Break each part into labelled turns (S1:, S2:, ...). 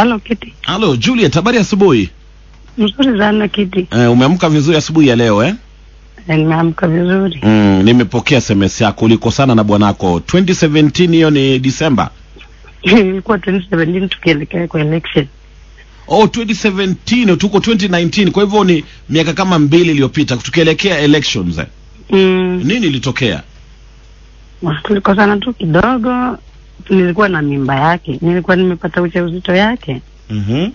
S1: Halo Kiti.
S2: Halo Juliet, habari asubuhi?
S1: Mzuri sana Kiti.
S2: Eh, umeamka vizuri asubuhi ya leo eh?
S1: Eh, Nimeamka vizuri.
S2: Mm, nimepokea SMS yako. Ulikosana na bwanako 2017, hiyo ni Disemba.
S1: Ilikuwa 2017 tukielekea kwa election.
S2: Oh, 2017 tuko 2019, kwa hivyo ni miaka kama mbili iliyopita tukielekea elections. Eh.
S1: Mm.
S2: Nini ilitokea?
S1: Tulikosana tu kidogo. Nilikuwa na mimba yake. Nilikuwa nimepata ujauzito yake.
S2: Mhm.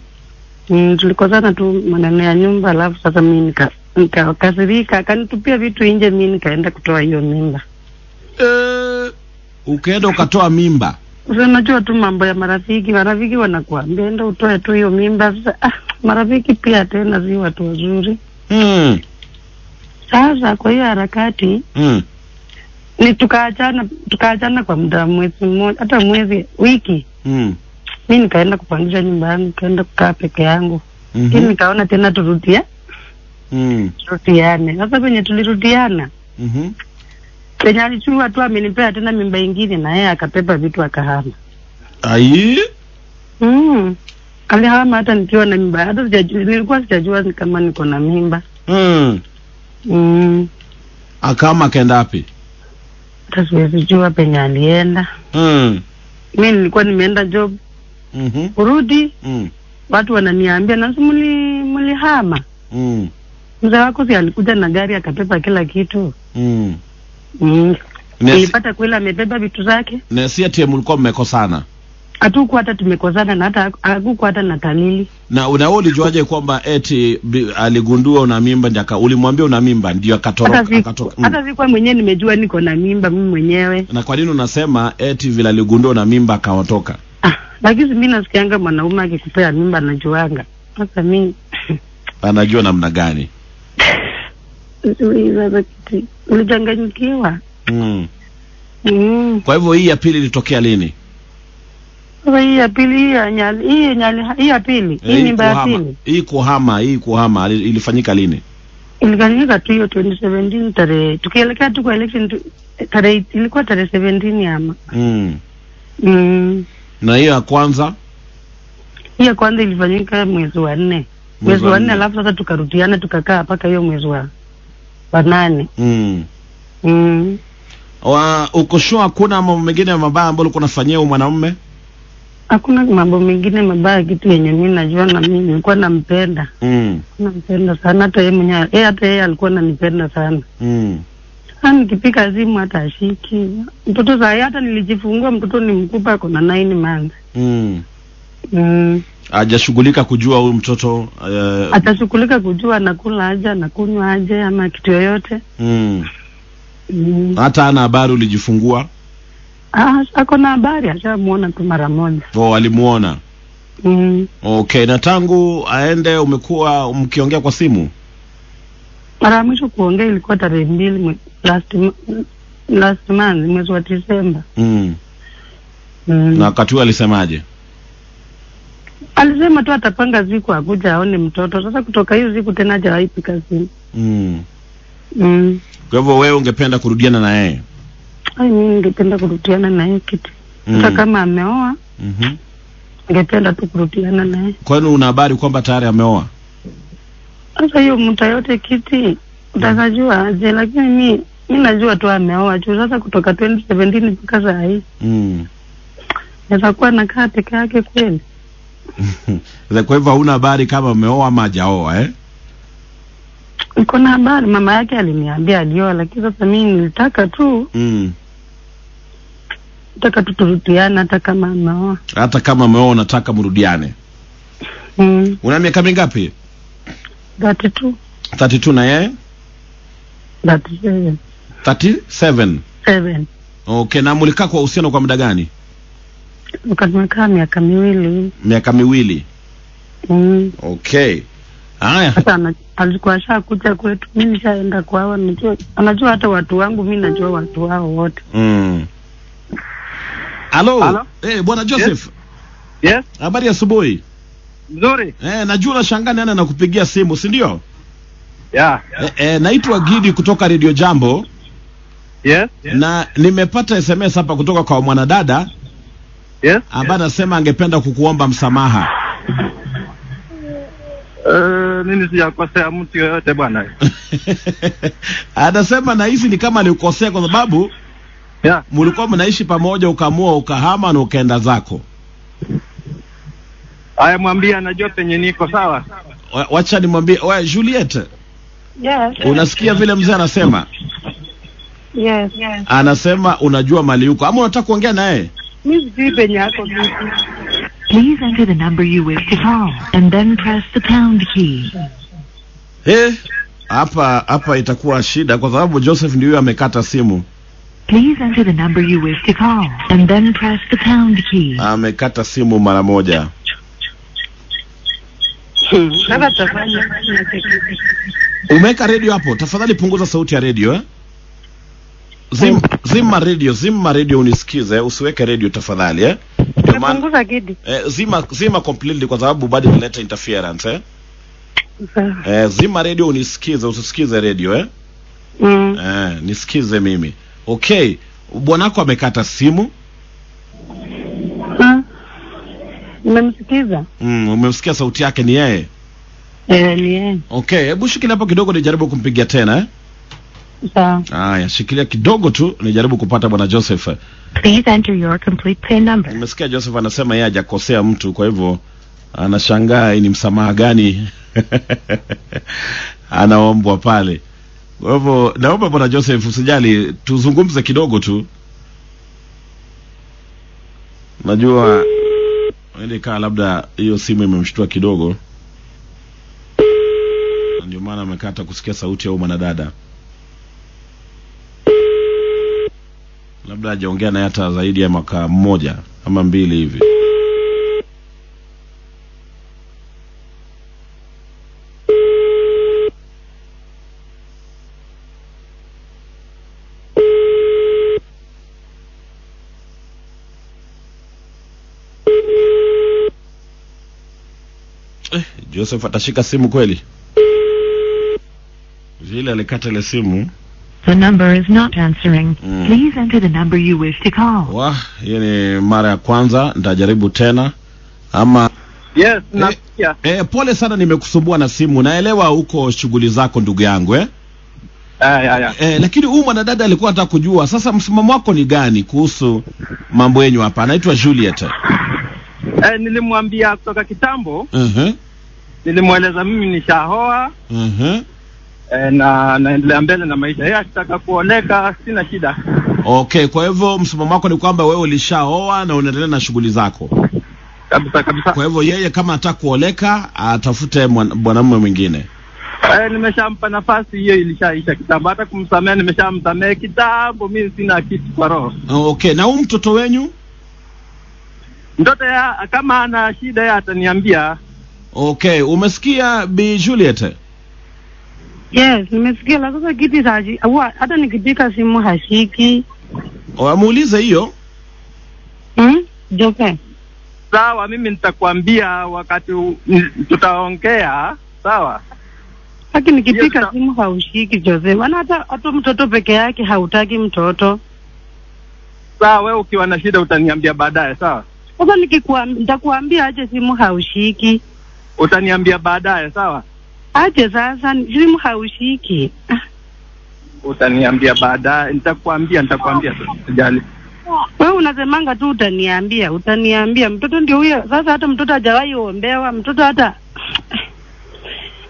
S1: Mm, tulikozana tu maneno ya nyumba, alafu sasa mi nika nikakasirika, akanitupia vitu nje, mi nikaenda kutoa hiyo mimba.
S2: Eh, ukaenda ukatoa mimba.
S1: Sasa unajua tu mambo ya marafiki, marafiki wanakuambia enda utoe tu hiyo mimba. Sasa ah, marafiki pia tena si watu wazuri.
S2: Mm.
S1: Sasa kwa hiyo harakati
S2: Mm.
S1: Ni tukaachana, tukaachana kwa muda wa mwezi mmoja, hata mwezi wiki.
S2: Mm.
S1: Mi nikaenda kupangisha nyumba yangu, nikaenda kukaa peke yangu, mm
S2: -hmm.
S1: nikaona tena turudie
S2: Mm.
S1: turudiane. Sasa kwenye tulirudiana,
S2: Mhm.
S1: penye alichua tu amenipea tena mimba ingine, na yeye akapepa vitu akahama.
S2: Ai.
S1: Mm. Alihama hata nikiwa na mimba, hata sijajua, nilikuwa sijajua kama niko na mimba.
S2: Mm.
S1: Mm.
S2: Akama akaenda wapi?
S1: Hata siwezi jua penye alienda.
S2: Mm.
S1: Mi nilikuwa nimeenda job,
S2: Mhm.
S1: kurudi
S2: Mm.
S1: watu wananiambia nasi muli mulihama.
S2: Mm.
S1: Mzee wako si alikuja na gari akapepa kila kitu.
S2: Mm.
S1: Mm.
S2: Nesi,
S1: Nilipata kweli amebeba vitu zake,
S2: na si ati mlikuwa mmekosana.
S1: Hatukuwa hata tumekosana na hata hakukuwa hata na dalili.
S2: Na una wewe ulijuaje kwamba eti bi, aligundua una mimba ndio aka ulimwambia una mimba ndio akatoroka akatoka. Mm.
S1: hata sikuwa mwenyewe nimejua niko na mimba mimi mwenyewe.
S2: Na kwa nini unasema eti vile aligundua una mimba akaotoka?
S1: Ah, lakini mimi nasikianga mwanaume akikupea mimba anajuanga. Sasa mimi
S2: Anajua namna gani?
S1: Ulichanganyikiwa.
S2: Mm.
S1: Mm.
S2: Kwa hivyo hii ya pili ilitokea lini?
S1: Sasa hii ya pili hii ya nyali hii nyali hii ya pili hii mimba ya
S2: kuhama,
S1: pili
S2: hii kuhama, hii kuhama ilifanyika lini?
S1: Ilifanyika tu hiyo 2017 tarehe tukielekea tu kwa election tarehe ilikuwa tarehe 17 ama
S2: Mm.
S1: mm.
S2: Na hiyo ya kwanza
S1: hii ya kwanza ilifanyika mwezi wa nne mwezi wa nne alafu sasa tukarudiana tukakaa mpaka hiyo mwezi wa wa nane
S2: Mm.
S1: mm.
S2: Wa uko sure hakuna mambo mengine mabaya ambayo ulikuwa unafanyia huyo mwanamume?
S1: Hakuna mambo mengine mabaya kitu yenye mi najua na mi nilikuwa nampenda
S2: Mm.
S1: nampenda sana hata yeye mwenyewe yeye hata yeye alikuwa nanipenda sana
S2: Mm.
S1: Nikipika simu hata ashiki mtoto saa hata nilijifungua mtoto ni mkubwa ako na nine months
S2: Mm.
S1: mm.
S2: Hajashughulika kujua huyu mtoto uh,
S1: atashughulika kujua anakula aje anakunywa aje ama kitu yoyote
S2: mm.
S1: mm.
S2: hata ana habari ulijifungua?
S1: Ah, ako na habari ashamuona tu mara moja
S2: Oh, alimuona.
S1: mm.
S2: Okay, na tangu aende umekuwa mkiongea kwa simu?
S1: mara ya mwisho kuongea ilikuwa tarehe mbili last, last month mwezi wa Disemba
S2: Mm.
S1: mm.
S2: Na wakati huo alisemaje?
S1: alisema tu atapanga siku akuja aone mtoto sasa kutoka hiyo siku tena hajawahi pika simu
S2: Mm.
S1: mm.
S2: Kwa hivyo wewe ungependa kurudiana na yeye?
S1: Ai mi ningependa kurudiana naye kitu hata
S2: Mm.
S1: kama ameoa
S2: Mhm.
S1: ningependa tu kurudiana naye
S2: Kwani una habari kwamba tayari ameoa?
S1: sasa hiyo mta yote kiti utakajua aje lakini mi mi najua tu ameoa juu sasa kutoka 2017 mpaka saa hii
S2: Mm.
S1: naweza kuwa nakaa peke yake kweli
S2: Kwa hivyo hauna habari kama ameoa ama hajaoa eh?
S1: niko na habari mama yake aliniambia alioa lakini sasa mi nilitaka tu
S2: Mm.
S1: Nataka tu turudiana hata kama ameoa
S2: Hata kama ameoa unataka mrudiane.
S1: mm.
S2: Una miaka mingapi?
S1: thati tu
S2: 32 na yeye?
S1: thati seven
S2: 37.
S1: seven
S2: Okay, na mlikaa kwa uhusiano kwa muda gani?
S1: Tumekaa miaka miwili.
S2: Miaka miwili.
S1: mm.
S2: Okay. Haya.
S1: Sasa alikuwa ashakuja kwetu, mi nishaenda kwao, anajua anajua hata watu wangu, mi najua watu wao wote.
S2: Mm. Halo. Eh, bwana Joseph.
S3: Yes,
S2: Habari ya asubuhi.
S3: nzuri.
S2: Eh, najua unashangaa nani anakupigia simu, si ndio?
S3: Yeah.
S2: Eh, eh, naitwa Gidi kutoka Radio Jambo
S3: Yes. yes.
S2: na nimepata SMS hapa kutoka kwa mwanadada
S3: Yes.
S2: ambaye anasema angependa kukuomba msamaha.
S3: Eh, nini sijakosea mtu yoyote bwana.
S2: Anasema nahisi ni kama alikosea kwa sababu
S3: Yeah.
S2: mlikuwa mnaishi pamoja, ukaamua ukahama na ukaenda zako.
S3: Haya, mwambie anajua penye niko sawa.
S2: Wacha nimwambie, wewe Juliet,
S1: Yes.
S2: unasikia vile mzee anasema?
S1: Yes.
S2: Anasema unajua mali yuko, ama unataka kuongea naye?
S1: Mi sijui penye yako vipi.
S4: Please enter the number you wish to call and then press the pound key.
S2: Eh, hapa hapa itakuwa shida kwa sababu Joseph ndio huyo amekata simu.
S4: Please enter the number you wish to call and then press the pound key.
S2: Amekata simu mara moja.
S1: Umeka radio
S2: Umeweka redio hapo, tafadhali punguza sauti ya redio eh? Zim, zima redio, zima redio unisikize, usiweke redio tafadhali eh? Ndio maana eh, zima zima completely kwa sababu bado inaleta interference eh?
S1: Sawa.
S2: Eh, zima redio unisikize, usisikize redio eh?
S1: Mm.
S2: Eh, nisikize mimi. Okay, bwanako amekata simu.
S1: Umemsikiza?
S2: Mm, umemsikia sauti yake ni yeye.
S1: Eh, ni yeye.
S2: Okay, hebu shikilia hapo kidogo nijaribu kumpigia tena eh?
S1: Sawa.
S2: Haya, shikilia kidogo tu nijaribu kupata bwana Joseph.
S4: Please enter your complete PIN number.
S2: Nimesikia Joseph anasema yeye hajakosea mtu, kwa hivyo anashangaa ni msamaha gani anaombwa pale. Kwa hivyo naomba bwana Joseph usijali, tuzungumze kidogo tu. Najua ende kaa labda hiyo simu imemshtua kidogo, ndio maana amekata kusikia sauti huyo mwanadada. Labda hajaongea naye hata zaidi ya mwaka mmoja ama mbili hivi. Eh, Joseph atashika simu kweli? Vile alikata ile simu.
S4: The number is not answering.
S2: Mm.
S4: Please enter the number you wish to call.
S2: Wa, hiyo ni mara ya kwanza, nitajaribu tena ama
S3: Yes, nasikia.
S2: eh, pole sana nimekusumbua na simu. Naelewa huko shughuli zako ndugu yangu eh?
S3: Ah, ya, ya.
S2: Eh, lakini huyu mwanadada alikuwa anataka kujua sasa msimamo wako ni gani kuhusu mambo yenyu hapa. Anaitwa Juliet.
S3: Eh, nilimwambia kutoka kitambo,
S2: Mhm.
S3: nilimweleza mimi nishahoa
S2: Mhm.
S3: eh, na naendelea mbele na maisha. Yeye akitaka kuoleka sina shida.
S2: Okay, kwa hivyo msimamo wako ni kwamba wewe ulishaoa na unaendelea na shughuli zako.
S3: Kabisa kabisa.
S2: Kwa hivyo yeye kama anataka kuoleka atafute mwan- mwanamume mwingine.
S3: Eh, nimeshampa nafasi hiyo, ilishaisha kitambo. Hata kumsamehe nimeshamsamehe kitambo. Mimi sina kitu kwa roho.
S2: Okay, na huyu mtoto wenyu?
S3: Mtoto ya kama ana shida ya ataniambia.
S2: Okay, umesikia Bi Juliet?
S1: Yes, nimesikia la sasa kiti saji. Huwa hata nikipika simu hashiki.
S2: Wamuulize hiyo.
S1: Hmm? Joke.
S3: Sawa, mimi nitakwambia wakati tutaongea. Sawa.
S1: Haki nikipika
S3: Yes,
S1: simu haushiki Jose. Wana hata hata mtoto peke yake hautaki mtoto.
S3: Sawa, wewe ukiwa na shida utaniambia baadaye. Sawa,
S1: Sasa nikikuwa nitakuambia aje simu haushiki.
S3: utaniambia baadaye. Sawa,
S1: Aje sasa simu haushiki.
S3: Utaniambia baadaye. Nitakwambia, nitakwambia. Sijali.
S1: Wewe unasemanga tu utaniambia, utaniambia. Mtoto ndio huyo. Sasa hata mtoto hajawahi ombewa, mtoto hata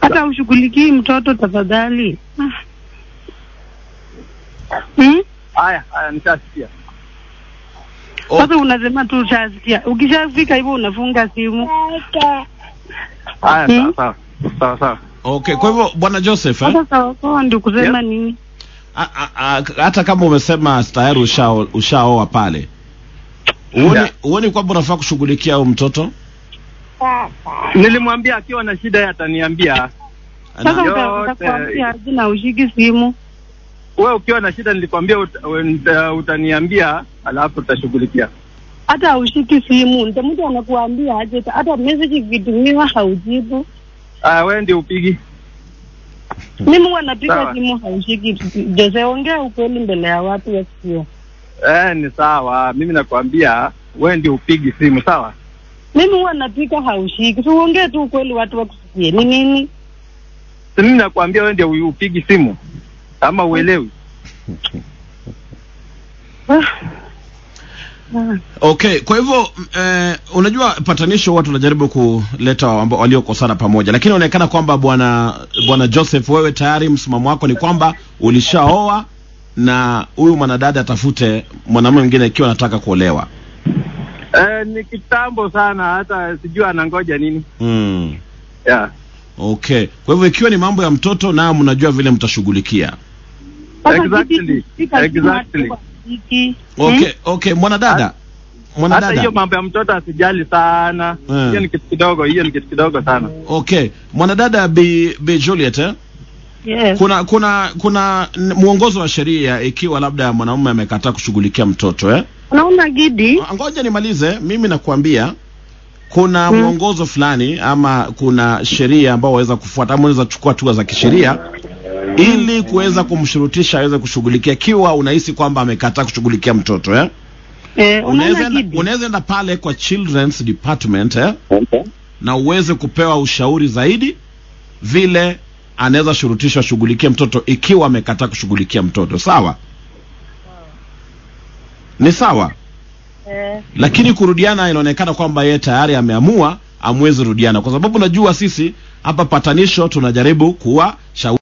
S1: hata ushughulikii mtoto tafadhali. Haya, Hmm?
S3: Haya, nitasikia.
S2: Oh.
S1: Sasa unasema tu ushasikia. Ukishafika hivyo unafunga simu.
S3: Haya,
S1: Hmm?
S3: sawa sawa sawa sawa.
S2: Okay, kwa hivyo bwana Joseph eh?
S1: Sasa sawa sawa ndio kusema nini?
S2: A- a- hata kama umesema tayari ushao- ushaoa pale uone
S3: Yeah.
S2: kwamba unafaa kushughulikia huyu mtoto
S3: Nilimwambia akiwa na shida yeye ataniambia.
S1: Sasa utakwambia aje na ushiki simu.
S3: Wewe ukiwa na shida nilikwambia uta, uta, utaniambia alafu utashughulikia.
S1: Hata haushiki simu. Ndio mtu anakuambia aje hata message ikitumiwa haujibu.
S3: Ah, wewe ndio upigi.
S1: Mimi huwa napiga simu haushiki. Jose, ongea ukweli mbele ya watu wasikie.
S3: Eh, ni sawa. Mimi nakwambia wewe ndio upigi simu, sawa?
S1: Mimi huwa napiga haushiki. Tuongee tu ukweli watu wakusikie. Ni nini?
S3: Mimi nakwambia wewe ndio upigi simu ama uelewi.
S2: Okay, kwa hivyo eh, unajua patanisho watu wanajaribu kuleta waliokosana pamoja, lakini inaonekana kwamba bwana bwana Joseph, wewe tayari msimamo wako ni kwamba ulishaoa na huyu mwanadada atafute mwanamume mwingine ikiwa anataka kuolewa.
S3: Eh, ni kitambo sana hata sijui anangoja nini.
S2: Mm.
S3: Yeah.
S2: Okay, kwa hivyo ikiwa ni mambo ya mtoto, na mnajua vile mtashughulikia.
S3: Exactly.
S1: tu
S3: Exactly.
S2: Okay, okay, mwanadada
S3: Hata
S2: mwanadada
S3: hiyo mambo ya mtoto asijali sana. hiyo, yeah. ni kitu kidogo, hiyo ni kitu kidogo sana.
S2: okay, mwanadada Bi, Bi Juliet eh?
S1: Yes.
S2: kuna kuna kuna mwongozo wa sheria ikiwa labda mwanaume amekataa kushughulikia mtoto eh?
S1: Unaona Gidi?
S2: ngoja nimalize mimi nakwambia kuna mwongozo hmm, fulani ama kuna sheria ambao waweza kufuata ama unaweza chukua hatua za kisheria ili kuweza kumshurutisha aweze kushughulikia ikiwa unahisi kwamba amekataa kushughulikia mtoto eh?
S1: Eh,
S2: unaweza enda- unaweza enda pale kwa children's department eh? na uweze kupewa ushauri zaidi vile anaweza shurutishwa shughulikie mtoto ikiwa amekataa kushughulikia mtoto sawa ni sawa
S1: Eh.
S2: lakini kurudiana inaonekana kwamba yeye tayari ameamua amwezi rudiana kwa sababu najua sisi hapa patanisho tunajaribu kuwa shauri